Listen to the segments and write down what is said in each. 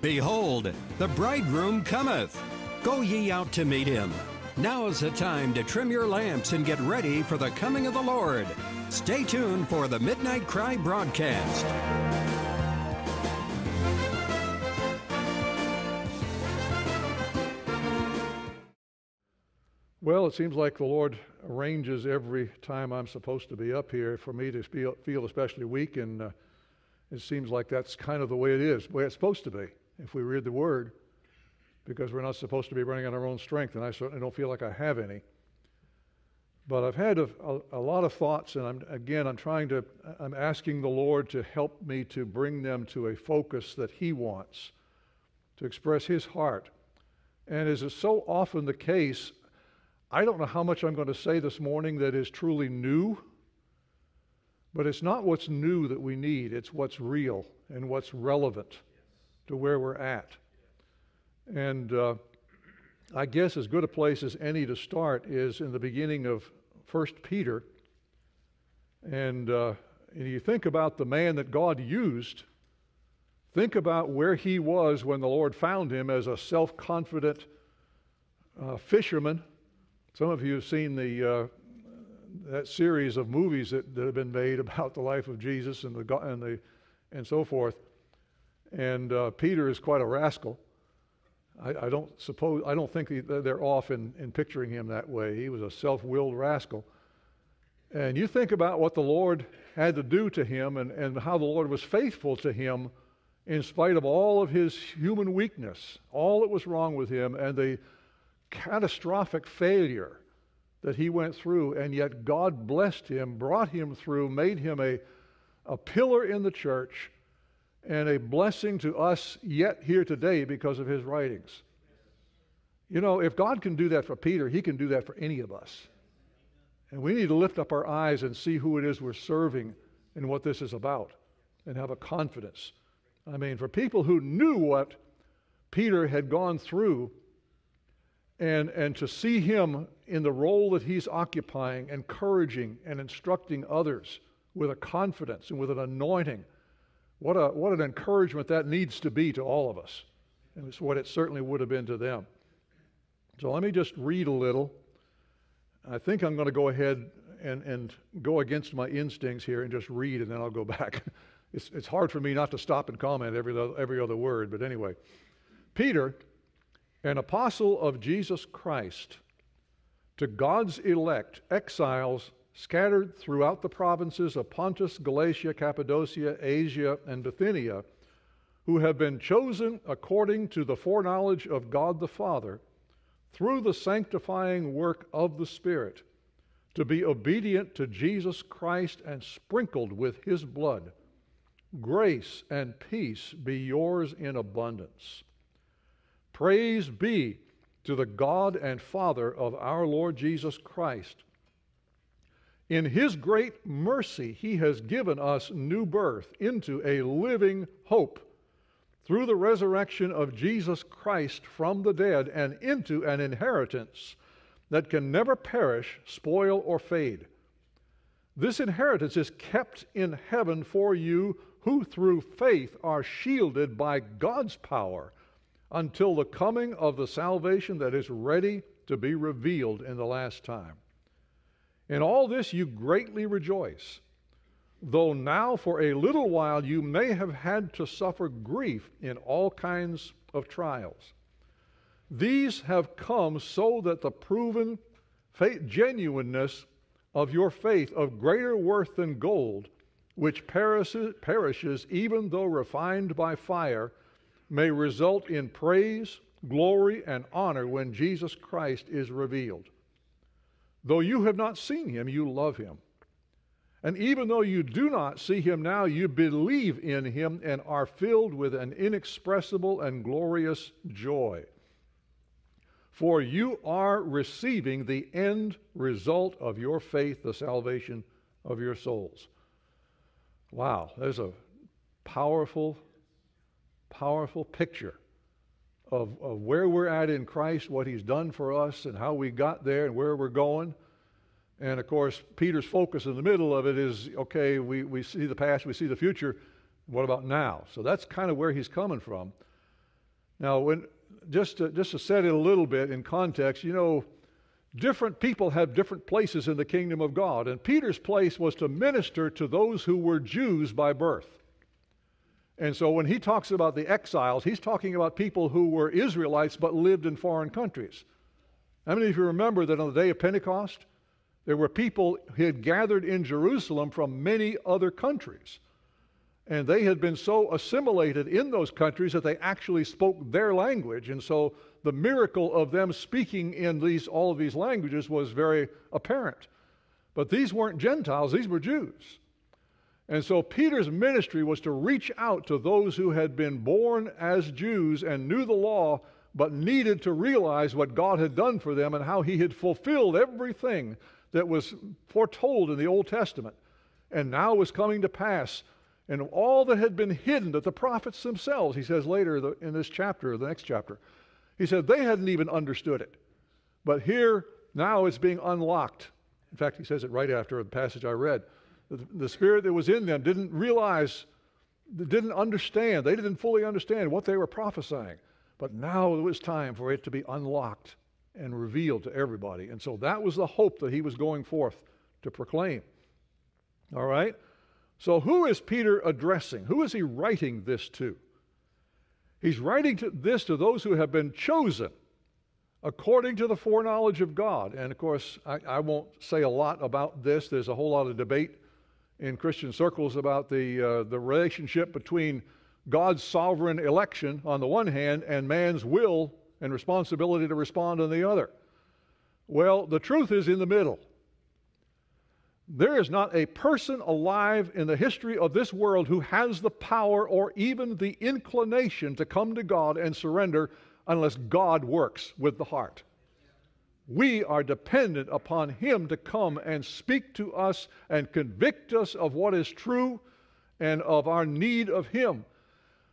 Behold, the bridegroom cometh. Go ye out to meet him. Now is the time to trim your lamps and get ready for the coming of the Lord. Stay tuned for the Midnight Cry broadcast. Well, it seems like the Lord arranges every time I'm supposed to be up here for me to feel, feel especially weak, and uh, it seems like that's kind of the way it is, the way it's supposed to be if we read the Word, because we're not supposed to be running on our own strength, and I certainly don't feel like I have any. But I've had a, a, a lot of thoughts, and I'm, again, I'm trying to, I'm asking the Lord to help me to bring them to a focus that He wants, to express His heart. And as is so often the case, I don't know how much I'm going to say this morning that is truly new, but it's not what's new that we need, it's what's real and what's relevant to where we're at. And uh, I guess as good a place as any to start is in the beginning of 1 Peter. And, uh, and you think about the man that God used, think about where he was when the Lord found him as a self confident uh, fisherman some of you have seen the, uh, that series of movies that, that have been made about the life of Jesus and, the, and, the, and so forth. And uh, Peter is quite a rascal. I, I, don't suppose, I don't think they're off in, in picturing him that way. He was a self willed rascal. And you think about what the Lord had to do to him and, and how the Lord was faithful to him in spite of all of his human weakness, all that was wrong with him, and the catastrophic failure that he went through, and yet God blessed him, brought him through, made him a, a pillar in the church, and a blessing to us yet here today because of his writings. You know, if God can do that for Peter, he can do that for any of us. And we need to lift up our eyes and see who it is we're serving and what this is about and have a confidence. I mean, for people who knew what Peter had gone through, and, and to see him in the role that he's occupying, encouraging and instructing others with a confidence and with an anointing, what, a, what an encouragement that needs to be to all of us. And it's what it certainly would have been to them. So let me just read a little. I think I'm going to go ahead and, and go against my instincts here and just read, and then I'll go back. it's, it's hard for me not to stop and comment every, every other word, but anyway. Peter an apostle of Jesus Christ, to God's elect, exiles scattered throughout the provinces of Pontus, Galatia, Cappadocia, Asia, and Bithynia, who have been chosen according to the foreknowledge of God the Father, through the sanctifying work of the Spirit, to be obedient to Jesus Christ and sprinkled with his blood. Grace and peace be yours in abundance. Praise be to the God and Father of our Lord Jesus Christ. In His great mercy, He has given us new birth into a living hope through the resurrection of Jesus Christ from the dead and into an inheritance that can never perish, spoil, or fade. This inheritance is kept in heaven for you who through faith are shielded by God's power until the coming of the salvation that is ready to be revealed in the last time. In all this you greatly rejoice, though now for a little while you may have had to suffer grief in all kinds of trials. These have come so that the proven faith, genuineness of your faith, of greater worth than gold, which perishes, perishes even though refined by fire, may result in praise, glory, and honor when Jesus Christ is revealed. Though you have not seen him, you love him. And even though you do not see him now, you believe in him and are filled with an inexpressible and glorious joy. For you are receiving the end result of your faith, the salvation of your souls. Wow, there's a powerful powerful picture of, of where we're at in Christ, what He's done for us, and how we got there and where we're going. And of course, Peter's focus in the middle of it is okay, we, we see the past, we see the future. What about now? So that's kind of where he's coming from. Now, when, just, to, just to set it a little bit in context, you know, different people have different places in the kingdom of God. And Peter's place was to minister to those who were Jews by birth. And so when he talks about the exiles, he's talking about people who were Israelites but lived in foreign countries. How many of you remember that on the day of Pentecost, there were people who had gathered in Jerusalem from many other countries? And they had been so assimilated in those countries that they actually spoke their language. And so the miracle of them speaking in these, all of these languages was very apparent. But these weren't Gentiles, these were Jews. And so Peter's ministry was to reach out to those who had been born as Jews and knew the law, but needed to realize what God had done for them and how he had fulfilled everything that was foretold in the Old Testament and now was coming to pass. And all that had been hidden that the prophets themselves, he says later in this chapter, the next chapter, he said they hadn't even understood it. But here, now it's being unlocked. In fact, he says it right after the passage I read. The, spirit that was in them didn't realize, didn't understand, they didn't fully understand what they were prophesying. But now it was time for it to be unlocked and revealed to everybody. And so that was the hope that he was going forth to proclaim. All right? So who is Peter addressing? Who is he writing this to? He's writing to this to those who have been chosen according to the foreknowledge of God. And of course, I, I won't say a lot about this. There's a whole lot of debate in Christian circles about the, uh, the relationship between God's sovereign election on the one hand and man's will and responsibility to respond on the other. Well, the truth is in the middle. There is not a person alive in the history of this world who has the power or even the inclination to come to God and surrender unless God works with the heart. We are dependent upon Him to come and speak to us and convict us of what is true and of our need of Him.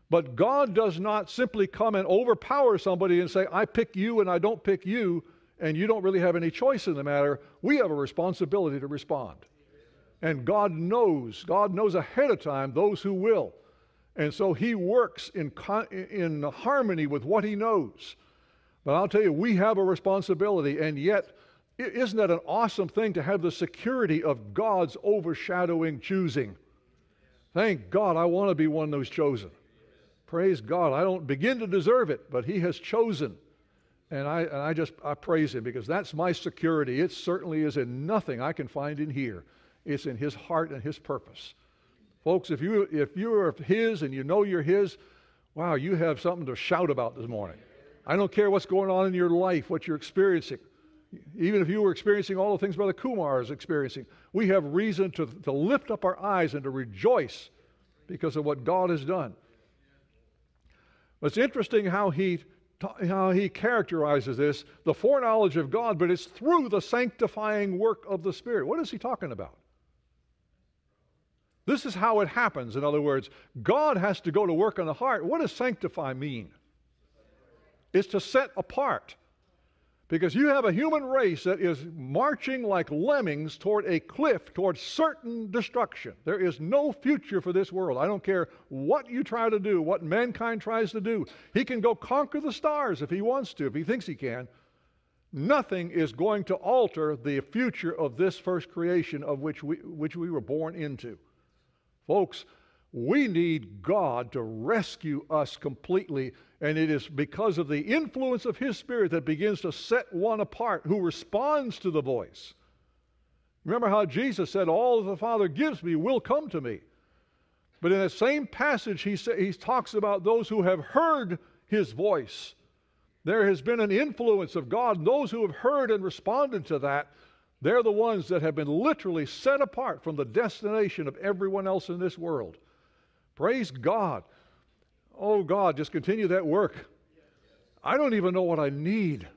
But God does not simply come and overpower somebody and say, I pick you and I don't pick you, and you don't really have any choice in the matter. We have a responsibility to respond. And God knows, God knows ahead of time those who will. And so He works in, in harmony with what He knows. But I'll tell you, we have a responsibility, and yet, isn't that an awesome thing to have the security of God's overshadowing choosing? Thank God I want to be one of those chosen. Praise God. I don't begin to deserve it, but He has chosen. And I, and I just I praise Him because that's my security. It certainly is in nothing I can find in here. It's in His heart and His purpose. Folks, if you if you are His and you know you're His, wow, you have something to shout about this morning. I don't care what's going on in your life, what you're experiencing. Even if you were experiencing all the things Brother Kumar is experiencing, we have reason to, to lift up our eyes and to rejoice because of what God has done. It's interesting how he, how he characterizes this the foreknowledge of God, but it's through the sanctifying work of the Spirit. What is he talking about? This is how it happens. In other words, God has to go to work on the heart. What does sanctify mean? Is to set apart. Because you have a human race that is marching like lemmings toward a cliff, toward certain destruction. There is no future for this world. I don't care what you try to do, what mankind tries to do. He can go conquer the stars if he wants to, if he thinks he can. Nothing is going to alter the future of this first creation of which we, which we were born into. Folks, we need God to rescue us completely and it is because of the influence of His Spirit that begins to set one apart who responds to the voice. Remember how Jesus said, All that the Father gives me will come to me. But in that same passage, he, sa- he talks about those who have heard His voice. There has been an influence of God. And those who have heard and responded to that, they're the ones that have been literally set apart from the destination of everyone else in this world. Praise God. Oh, God, just continue that work. I don't even know what I need.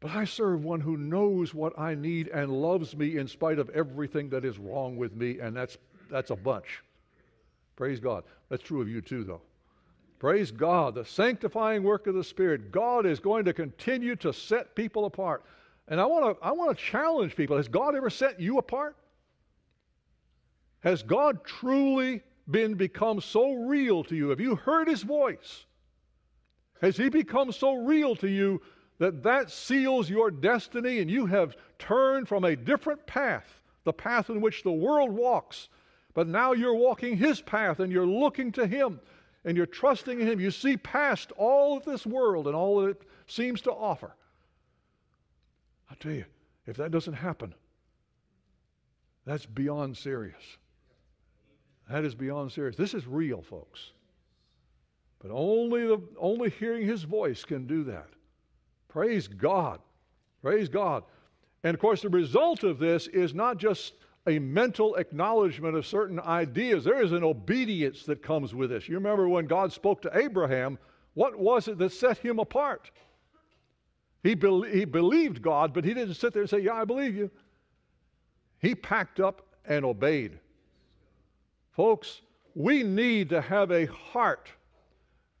But I serve one who knows what I need and loves me in spite of everything that is wrong with me, and that's, that's a bunch. Praise God. That's true of you too, though. Praise God. The sanctifying work of the Spirit. God is going to continue to set people apart. And I want to I want to challenge people. Has God ever set you apart? Has God truly been become so real to you? Have you heard his voice? Has He become so real to you that that seals your destiny and you have turned from a different path, the path in which the world walks, but now you're walking His path and you're looking to Him and you're trusting in Him. You see past all of this world and all that it seems to offer. I tell you, if that doesn't happen, that's beyond serious. That is beyond serious. This is real, folks. But only, the, only hearing his voice can do that. Praise God. Praise God. And of course, the result of this is not just a mental acknowledgement of certain ideas, there is an obedience that comes with this. You remember when God spoke to Abraham, what was it that set him apart? He, be- he believed God, but he didn't sit there and say, Yeah, I believe you. He packed up and obeyed. Folks, we need to have a heart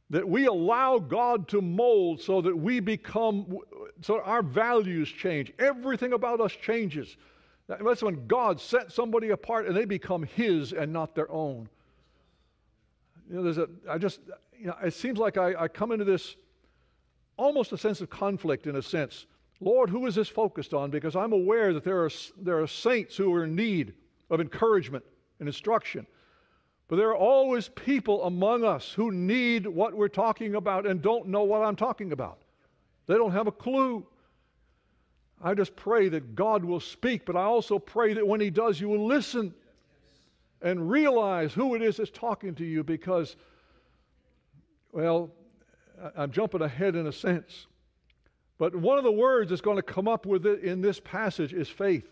that we allow God to mold so that we become, so our values change. Everything about us changes. That's when God set somebody apart and they become His and not their own. You know, there's a, I just, you know, it seems like I, I come into this almost a sense of conflict in a sense. Lord, who is this focused on? Because I'm aware that there are, there are saints who are in need of encouragement and instruction. But there are always people among us who need what we're talking about and don't know what I'm talking about. They don't have a clue. I just pray that God will speak, but I also pray that when He does, you will listen and realize who it is that's talking to you because, well, I'm jumping ahead in a sense. But one of the words that's going to come up with it in this passage is faith.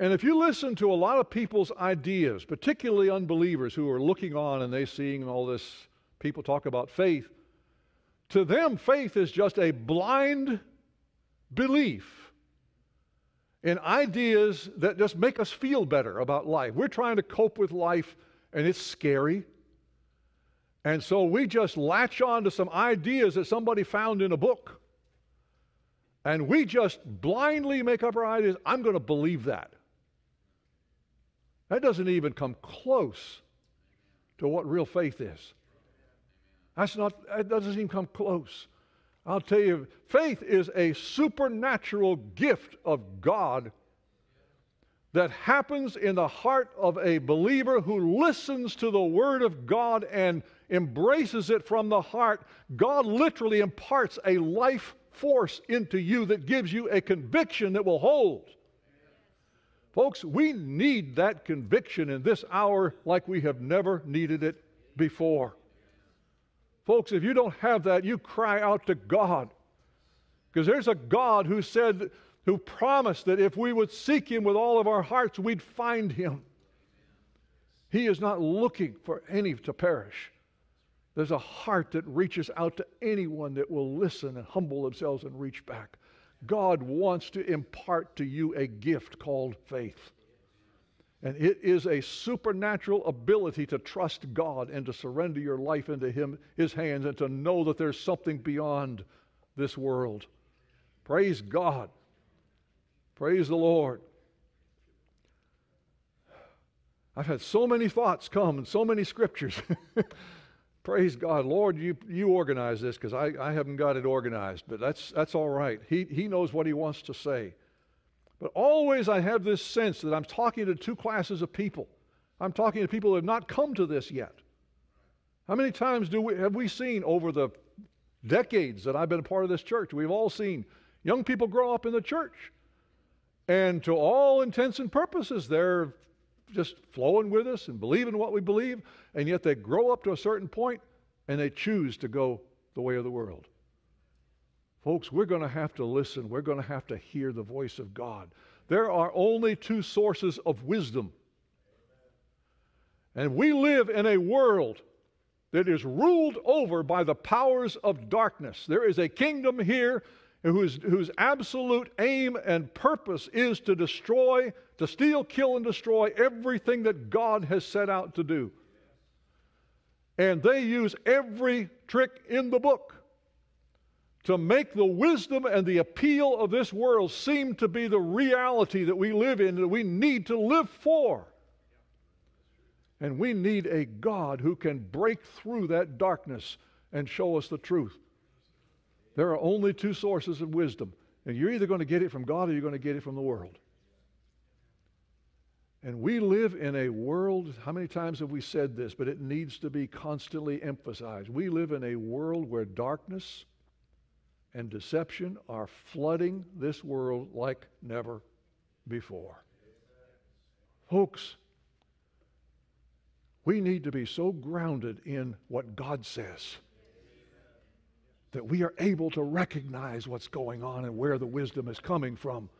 And if you listen to a lot of people's ideas, particularly unbelievers who are looking on and they seeing all this people talk about faith, to them faith is just a blind belief in ideas that just make us feel better about life. We're trying to cope with life and it's scary. And so we just latch on to some ideas that somebody found in a book. And we just blindly make up our ideas. I'm going to believe that. That doesn't even come close to what real faith is. That's not, that doesn't even come close. I'll tell you, faith is a supernatural gift of God that happens in the heart of a believer who listens to the Word of God and embraces it from the heart. God literally imparts a life force into you that gives you a conviction that will hold. Folks, we need that conviction in this hour like we have never needed it before. Folks, if you don't have that, you cry out to God. Because there's a God who said, who promised that if we would seek Him with all of our hearts, we'd find Him. He is not looking for any to perish. There's a heart that reaches out to anyone that will listen and humble themselves and reach back. God wants to impart to you a gift called faith. And it is a supernatural ability to trust God and to surrender your life into him, His hands and to know that there's something beyond this world. Praise God. Praise the Lord. I've had so many thoughts come and so many scriptures. Praise God. Lord, you, you organize this because I, I haven't got it organized, but that's, that's all right. He, he knows what He wants to say. But always I have this sense that I'm talking to two classes of people. I'm talking to people who have not come to this yet. How many times do we, have we seen over the decades that I've been a part of this church? We've all seen young people grow up in the church. And to all intents and purposes, they're just flowing with us and believing what we believe, and yet they grow up to a certain point and they choose to go the way of the world. Folks, we're going to have to listen. We're going to have to hear the voice of God. There are only two sources of wisdom. And we live in a world that is ruled over by the powers of darkness. There is a kingdom here whose, whose absolute aim and purpose is to destroy, to steal, kill, and destroy everything that God has set out to do. And they use every trick in the book to make the wisdom and the appeal of this world seem to be the reality that we live in, that we need to live for. And we need a God who can break through that darkness and show us the truth. There are only two sources of wisdom, and you're either going to get it from God or you're going to get it from the world. And we live in a world, how many times have we said this, but it needs to be constantly emphasized. We live in a world where darkness and deception are flooding this world like never before. Folks, we need to be so grounded in what God says that we are able to recognize what's going on and where the wisdom is coming from.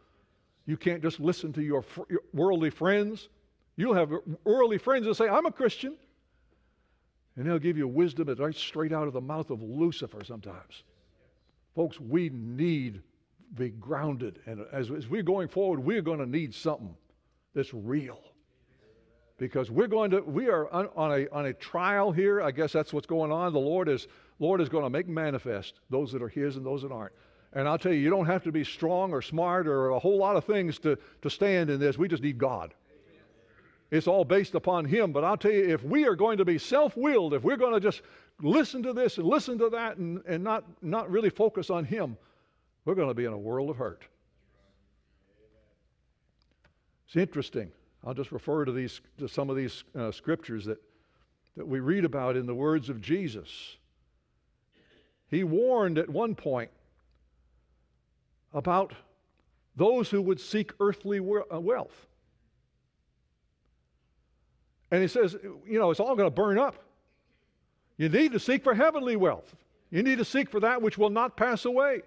You can't just listen to your, your worldly friends. You'll have worldly friends that say, I'm a Christian. And they'll give you wisdom that's right straight out of the mouth of Lucifer sometimes. Folks, we need to be grounded. And as, as we're going forward, we're going to need something that's real. Because we're going to, we are on, on, a, on a trial here. I guess that's what's going on. The Lord is, Lord is going to make manifest those that are His and those that aren't. And I'll tell you, you don't have to be strong or smart or a whole lot of things to, to stand in this. We just need God. It's all based upon Him. But I'll tell you, if we are going to be self willed, if we're going to just listen to this and listen to that and, and not, not really focus on Him, we're going to be in a world of hurt. It's interesting. I'll just refer to, these, to some of these uh, scriptures that, that we read about in the words of Jesus. He warned at one point about those who would seek earthly uh, wealth. And he says, you know, it's all going to burn up. You need to seek for heavenly wealth. You need to seek for that which will not pass away.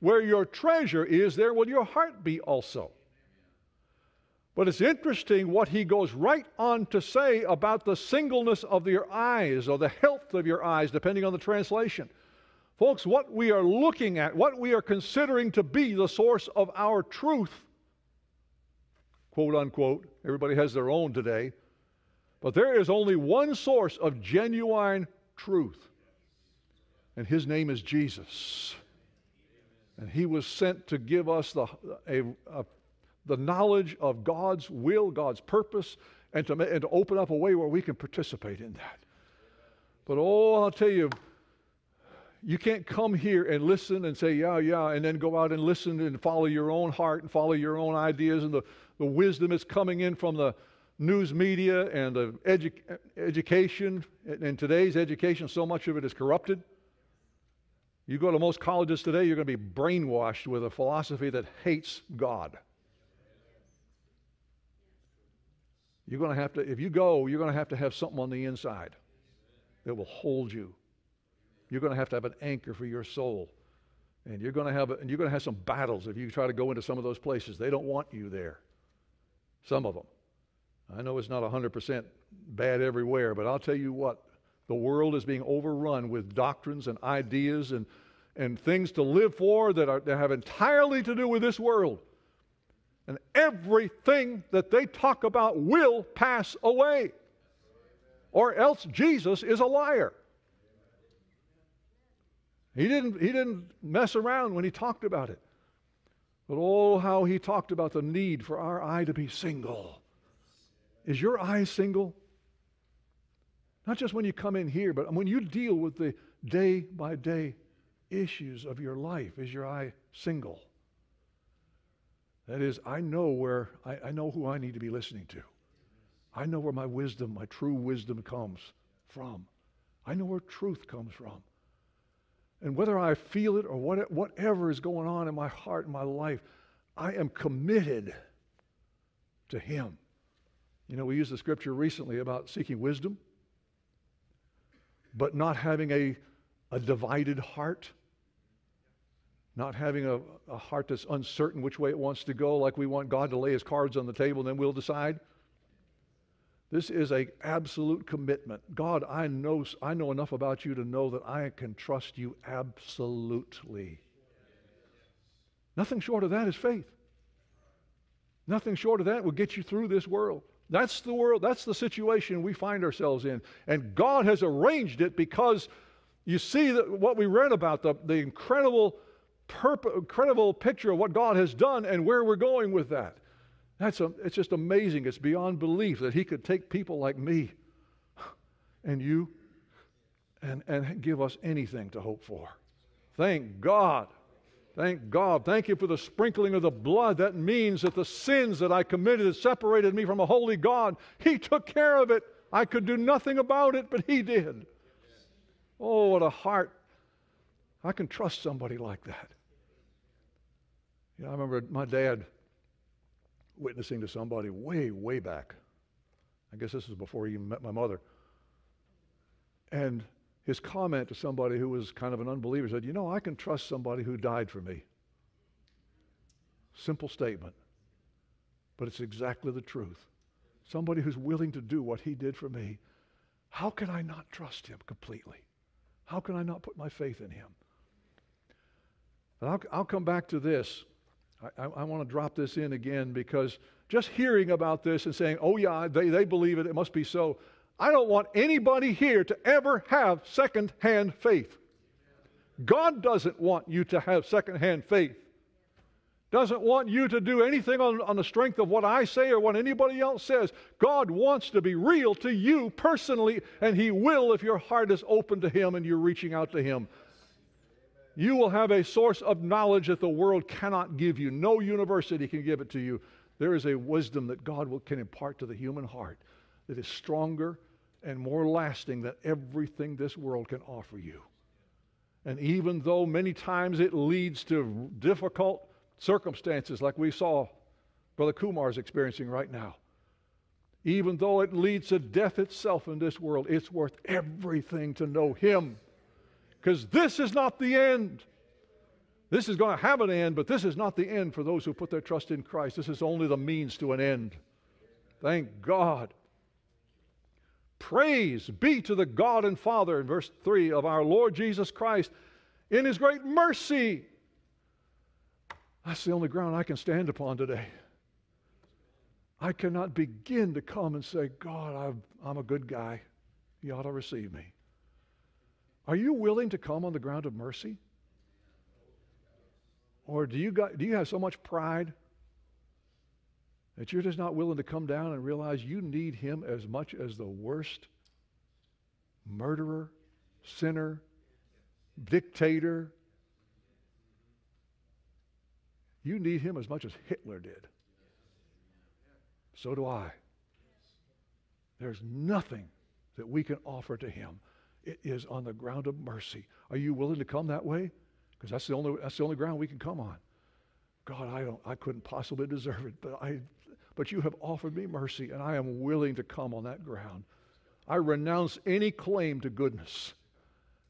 Where your treasure is, there will your heart be also. But it's interesting what he goes right on to say about the singleness of your eyes or the health of your eyes, depending on the translation. Folks, what we are looking at, what we are considering to be the source of our truth, quote unquote, everybody has their own today, but there is only one source of genuine truth, and his name is Jesus. And he was sent to give us the, a, a, the knowledge of God's will, God's purpose, and to, and to open up a way where we can participate in that. But oh, I'll tell you, you can't come here and listen and say, yeah, yeah, and then go out and listen and follow your own heart and follow your own ideas and the, the wisdom that's coming in from the news media and the edu- education. In today's education, so much of it is corrupted. You go to most colleges today, you're going to be brainwashed with a philosophy that hates God. You're going to have to, if you go, you're going to have to have something on the inside that will hold you you're going to have to have an anchor for your soul. And you're going to have, and you're going to have some battles if you try to go into some of those places. They don't want you there. Some of them. I know it's not 100% bad everywhere, but I'll tell you what, the world is being overrun with doctrines and ideas and, and things to live for that, are, that have entirely to do with this world. And everything that they talk about will pass away, or else Jesus is a liar. He didn't, he didn't mess around when he talked about it. But oh, how he talked about the need for our eye to be single. Is your eye single? Not just when you come in here, but when you deal with the day by day issues of your life. Is your eye single? That is, I know where, I, I know who I need to be listening to. I know where my wisdom, my true wisdom comes from. I know where truth comes from. And whether I feel it or what, whatever is going on in my heart and my life, I am committed to Him. You know, we used the scripture recently about seeking wisdom, but not having a, a divided heart, not having a, a heart that's uncertain which way it wants to go, like we want God to lay His cards on the table and then we'll decide. This is a absolute commitment. God, I know, I know enough about you to know that I can trust you absolutely. Nothing short of that is faith. Nothing short of that will get you through this world. That's the world, that's the situation we find ourselves in. And God has arranged it because you see that what we read about, the, the incredible, incredible picture of what God has done and where we're going with that. That's a, it's just amazing. It's beyond belief that he could take people like me and you and, and give us anything to hope for. Thank God. Thank God. Thank you for the sprinkling of the blood. That means that the sins that I committed that separated me from a holy God, He took care of it. I could do nothing about it, but He did. Oh, what a heart. I can trust somebody like that. Know, I remember my dad witnessing to somebody way, way back. I guess this was before he met my mother. And his comment to somebody who was kind of an unbeliever said, You know, I can trust somebody who died for me. Simple statement, but it's exactly the truth. Somebody who's willing to do what he did for me. How can I not trust him completely? How can I not put my faith in him? And I'll, I'll come back to this. I, I, want to drop this in again because just hearing about this and saying, oh, yeah, they, they believe it, it must be so. I don't want anybody here to ever have second-hand faith. God doesn't want you to have second-hand faith. Doesn't want you to do anything on, on the strength of what I say or what anybody else says. God wants to be real to you personally, and He will if your heart is open to Him and you're reaching out to Him. You will have a source of knowledge that the world cannot give you. No university can give it to you. There is a wisdom that God will, can impart to the human heart that is stronger and more lasting than everything this world can offer you. And even though many times it leads to difficult circumstances like we saw Brother Kumar is experiencing right now, even though it leads to death itself in this world, it's worth everything to know Him. Because this is not the end. This is going to have an end, but this is not the end for those who put their trust in Christ. This is only the means to an end. Thank God. Praise be to the God and Father, in verse 3 of our Lord Jesus Christ, in His great mercy. That's the only ground I can stand upon today. I cannot begin to come and say, God, i am a good guy. You ought to receive me. Are you willing to come on the ground of mercy? Or do you, got, do you have so much pride that you're just not willing to come down and realize you need him as much as the worst murderer, sinner, dictator. You need him as much as Hitler did. So do I. There's nothing that we can offer to him. It is on the ground of mercy. Are you willing to come that way? Because that's the only that's the only ground we can come on. God, I don't I couldn't possibly deserve it, but I but you have offered me mercy, and I am willing to come on that ground. I renounce any claim to goodness.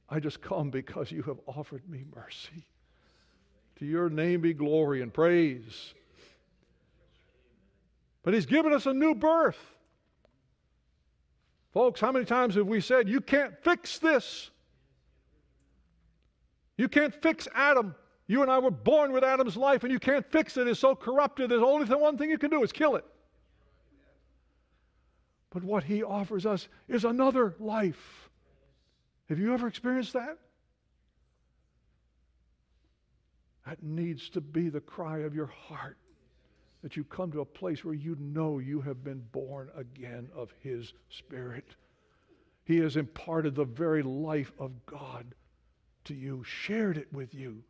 I just come because you have offered me mercy. To your name be glory and praise. But He's given us a new birth. Folks, how many times have we said, You can't fix this? You can't fix Adam. You and I were born with Adam's life, and you can't fix it. It's so corrupted. There's only the one thing you can do is kill it. But what he offers us is another life. Have you ever experienced that? That needs to be the cry of your heart that you come to a place where you know you have been born again of His Spirit. He has imparted the very life of God to you, shared it with you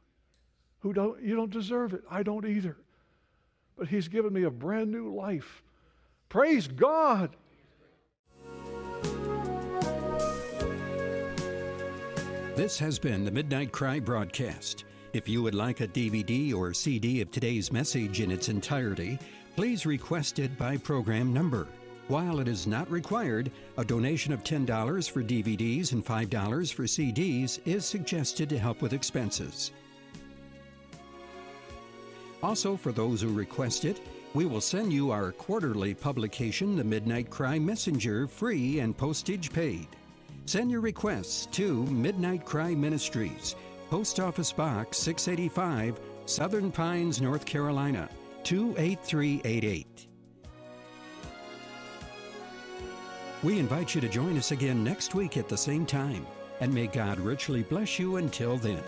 who don't, you don't deserve it. I don't either. But He's given me a brand new life. Praise God. This has been the Midnight Cry broadcast. If you would like a DVD or CD of today's message in its entirety, please request it by program number. While it is not required, a donation of $10 for DVDs and $5 for CDs is suggested to help with expenses. Also, for those who request it, we will send you our quarterly publication, The Midnight Cry Messenger, free and postage paid. Send your requests to Midnight Cry Ministries, Post Office Box 685, Southern Pines, North Carolina 28388. We invite you to join us again next week at the same time, and may God richly bless you until then.